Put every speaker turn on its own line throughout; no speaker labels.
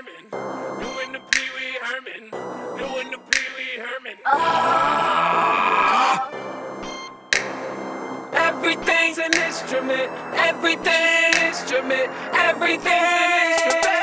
Herman. Doing the Pee Wee Herman. Doing the Pee Wee Herman. Everything's an instrument. Everything instrument. Everything's an instrument.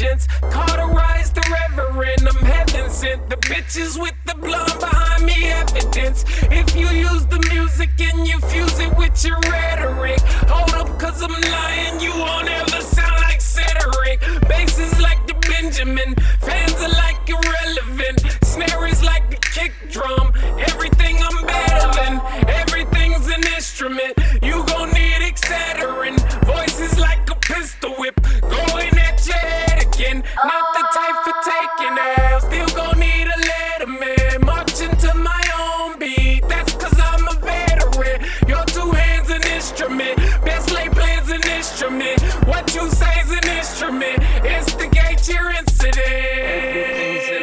Intelligence, cauterize the reverend. I'm heaven sent. The bitches with the blonde behind me evidence. If you use the music and you fuse it with your rhetoric, hold up, cause I'm lying. You won't ever sound like Cedric. Bass is like the Benjamin, fans are like irrelevant. Snare is like the kick drum. Everything I'm battling, everything's an instrument. Instrument. Best lay play's an instrument. What you say's an instrument. Instigate your incident. Everything's an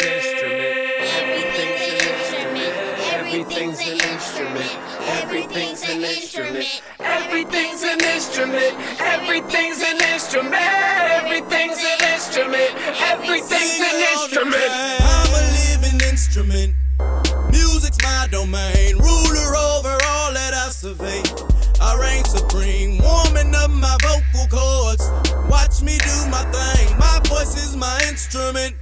instrument. Everything's an instrument. Everything's an instrument. Everything's an instrument. Everything's an instrument. Everything's an instrument. Everything's an instrument. Everything's an instrument.
I'm a living instrument. Music's my domain. Ruler over all that I survey. I reign supreme, warming up my vocal cords. Watch me do my thing. My voice is my instrument.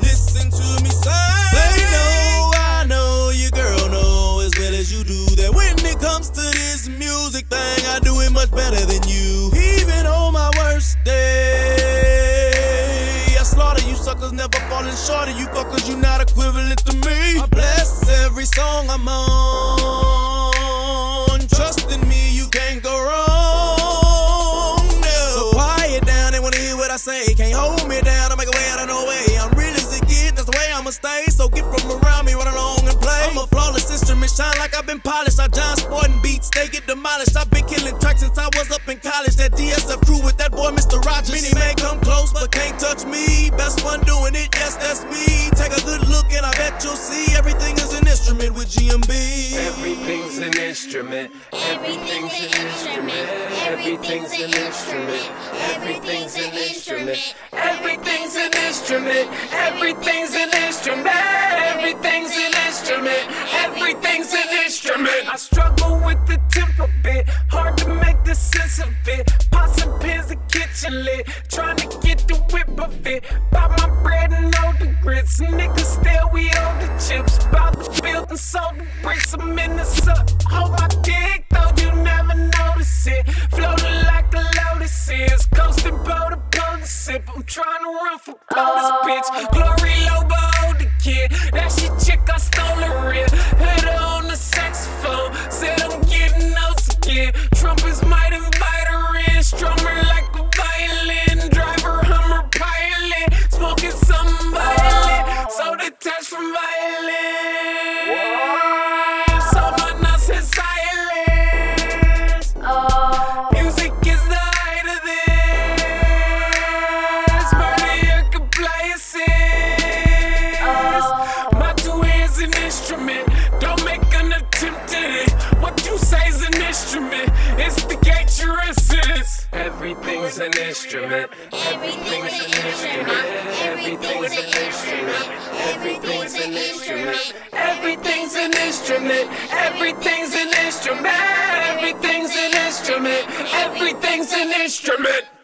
Listen to me sing. They know, I know, your girl know as well as you do that when it comes to this music thing, I do it much better than you. Even on my worst day, I slaughter you suckers, never falling short of you fuckers. You not equivalent to me. I bless every song I'm on. Say. Can't hold me down, I make a way out of no way. I'm real as it get, that's the way I'ma stay. So get from around me, run along and play. I'm a flawless instrument, shine like I've been polished. I John Sporting beats, they get demolished. I've been killing tracks since I was up in college. That DSF crew with that boy, Mr. Rogers. Many may come close, but can't touch me. Best one doing it, yes, that's me. Take a good look and I bet you'll see everything is an instrument with GMB.
Everything's an instrument. Everything's an instrument. Everything's an instrument. Everything's an instrument. Everything's an instrument. Everything's an instrument. Everything's an instrument. Everything's an instrument. I struggle with the bit. Hard to make the sense of it. Pots and pans, the kitchen lit. Trying to get the whip of it. Buy my bread and all the grits. Niggas still, we owe the chips. About the build and sold the bricks. I'm in the suck. Hold my dick, on this bitch. Glory Lobo, the kid. Everything's an instrument. Everything's an instrument. Everything's an instrument. Everything's an instrument. Everything's an instrument. Everything's an instrument. Everything's an instrument. Everything's an instrument.